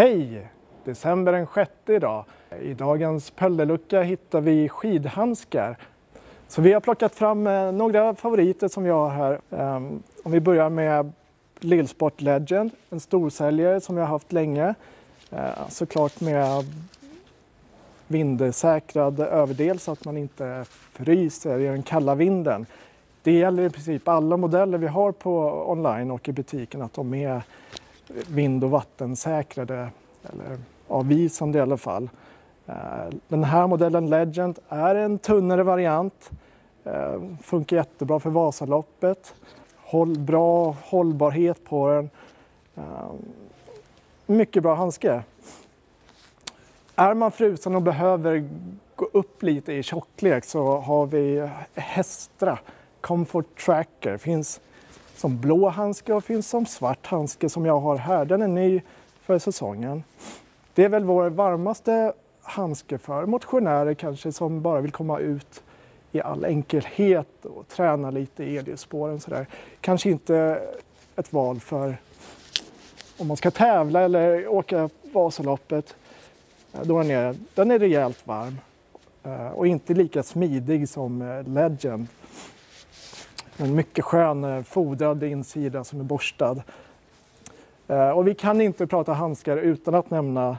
Hej! December den 6 idag. I dagens Pöllelucka hittar vi skidhandskar. Så vi har plockat fram eh, några favoriter som vi har här. Ehm, om vi börjar med Lillsport Legend, en storsäljare som vi har haft länge. Eh, såklart med vindsäkrad överdel så att man inte fryser i den kalla vinden. Det gäller i princip alla modeller vi har på online och i butiken att de är vind och vattensäkrade, eller avvisande i alla fall. Eh, den här modellen Legend är en tunnare variant. Eh, funkar jättebra för Vasaloppet. Håll, bra hållbarhet på den. Eh, mycket bra handske. Är man frusen och behöver gå upp lite i tjocklek så har vi Hestra Comfort Tracker. Finns som blå handske och finns som svart handske som jag har här. Den är ny för säsongen. Det är väl vår varmaste handske för motionärer kanske som bara vill komma ut i all enkelhet och träna lite i elljusspåren sådär. Kanske inte ett val för om man ska tävla eller åka Vasaloppet. Eh, då den, är, den är rejält varm eh, och inte lika smidig som eh, Legend en mycket skön eh, fodrad insida som är borstad. Eh, och vi kan inte prata handskar utan att nämna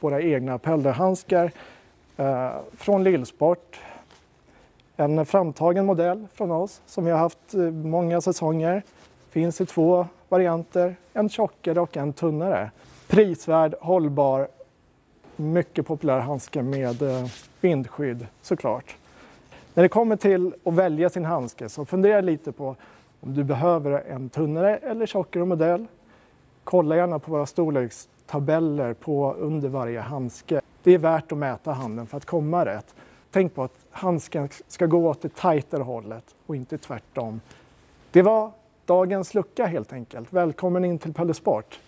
våra egna pelderhandskar eh, från Lillsport. En framtagen modell från oss som vi har haft många säsonger. Finns i två varianter, en tjockare och en tunnare. Prisvärd, hållbar, mycket populär handske med vindskydd såklart. När det kommer till att välja sin handske så fundera lite på om du behöver en tunnare eller tjockare modell. Kolla gärna på våra storlekstabeller på under varje handske. Det är värt att mäta handen för att komma rätt. Tänk på att handsken ska gå åt det tajtare hållet och inte tvärtom. Det var dagens lucka helt enkelt. Välkommen in till Pelle Sport.